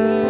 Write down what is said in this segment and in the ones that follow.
won't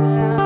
myself.